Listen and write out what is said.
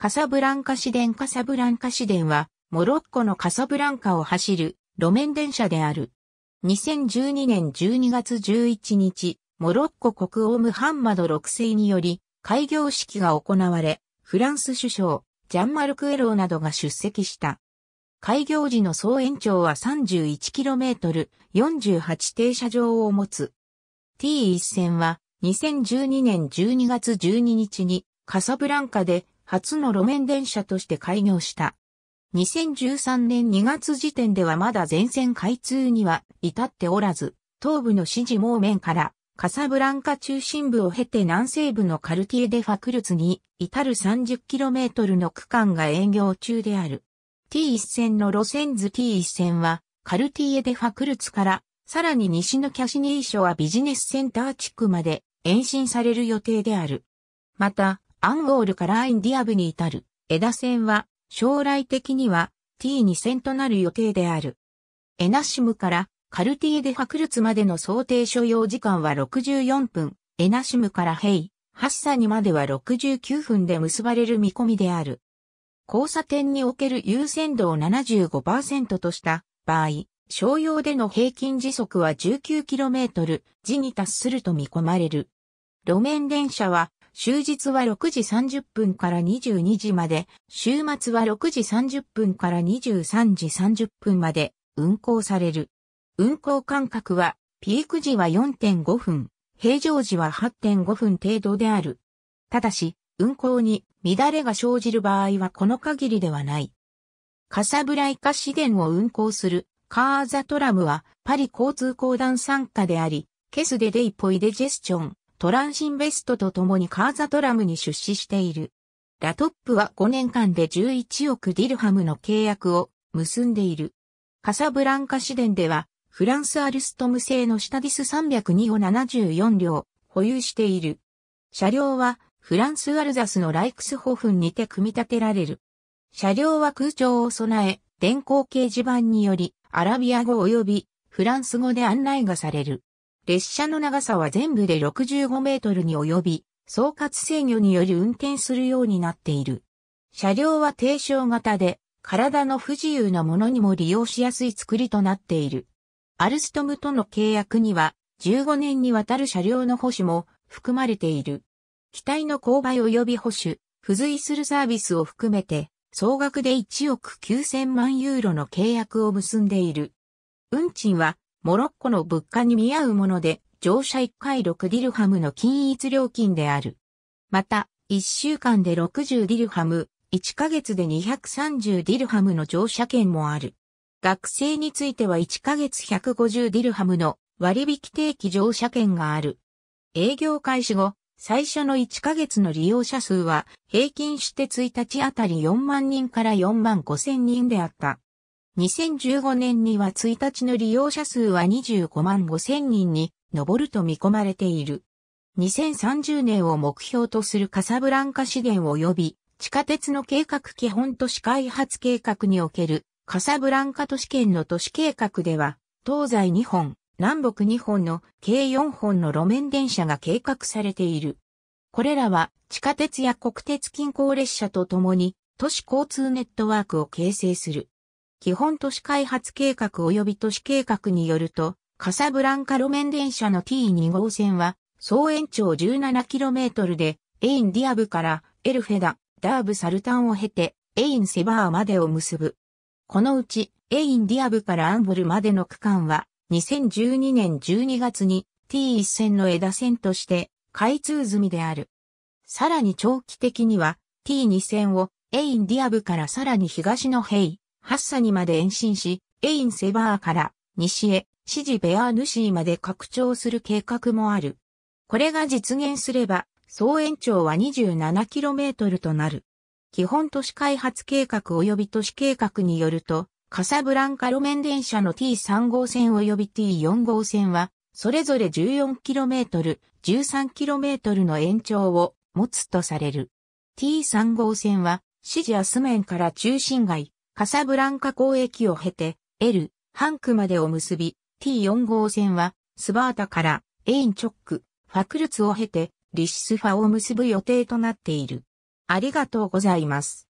カサブランカ市電カサブランカ市電は、モロッコのカサブランカを走る路面電車である。2012年12月11日、モロッコ国王ムハンマド6世により開業式が行われ、フランス首相、ジャンマルク・エローなどが出席した。開業時の総延長は 31km、48停車場を持つ。T1 線は2012年12月12日にカサブランカで初の路面電車として開業した。2013年2月時点ではまだ全線開通には至っておらず、東部の支持網面からカサブランカ中心部を経て南西部のカルティエデ・ファクルツに至る 30km の区間が営業中である。T1 線の路線図 T1 線はカルティエデ・ファクルツからさらに西のキャシニーショはビジネスセンター地区まで延伸される予定である。また、アンゴールからアインディアブに至る枝線は将来的には T2 線となる予定である。エナシムからカルティエデ・ファクルツまでの想定所要時間は64分、エナシムからヘイ、ハッサニまでは69分で結ばれる見込みである。交差点における優先度を75%とした場合、商用での平均時速は 19km 時に達すると見込まれる。路面電車は終日は6時30分から22時まで、週末は6時30分から23時30分まで運行される。運行間隔は、ピーク時は4.5分、平常時は8.5分程度である。ただし、運行に乱れが生じる場合はこの限りではない。カサブライカ市電を運行するカーザトラムはパリ交通公団参加であり、ケスデデイポイデジェスチョン、トランシンベストと共にカーザトラムに出資している。ラトップは5年間で11億ディルハムの契約を結んでいる。カサブランカ市電では、フランスアルストム製のシタディス302を74両保有している。車両はフランスアルザスのライクスホフンにて組み立てられる。車両は空調を備え、電光掲示板によりアラビア語及びフランス語で案内がされる。列車の長さは全部で65メートルに及び、総括制御により運転するようになっている。車両は低床型で、体の不自由なものにも利用しやすい作りとなっている。アルストムとの契約には、15年にわたる車両の保守も含まれている。機体の勾配及び保守、付随するサービスを含めて、総額で1億9000万ユーロの契約を結んでいる。運賃はモロッコの物価に見合うもので、乗車1回6ディルハムの均一料金である。また、1週間で60ディルハム、1ヶ月で230ディルハムの乗車券もある。学生については1ヶ月150ディルハムの割引定期乗車券がある。営業開始後、最初の1ヶ月の利用者数は平均して1日あたり4万人から4万5千人であった。2015年には1日の利用者数は25万5千人に上ると見込まれている。2030年を目標とするカサブランカ資源及び地下鉄の計画基本都市開発計画におけるカサブランカ都市圏の都市計画では東西2本、南北2本の計4本の路面電車が計画されている。これらは地下鉄や国鉄近郊列車とともに都市交通ネットワークを形成する。基本都市開発計画及び都市計画によると、カサブランカ路面電車の T2 号線は、総延長 17km で、エインディアブからエルフェダ、ダーブサルタンを経て、エインセバーまでを結ぶ。このうち、エインディアブからアンボルまでの区間は、2012年12月に T1 線の枝線として開通済みである。さらに長期的には T2 線をエインディアブからさらに東のヘイ、ハッサにまで延伸し、エインセバーから西へ、シジベアーヌシーまで拡張する計画もある。これが実現すれば、総延長は 27km となる。基本都市開発計画及び都市計画によると、カサブランカ路面電車の T3 号線及び T4 号線は、それぞれ 14km、13km の延長を持つとされる。T3 号線は、シジアスメンから中心街、カサブランカ交易を経て、L、ハンクまでを結び、T4 号線は、スバータからエインチョック、ファクルツを経て、リシスファを結ぶ予定となっている。ありがとうございます。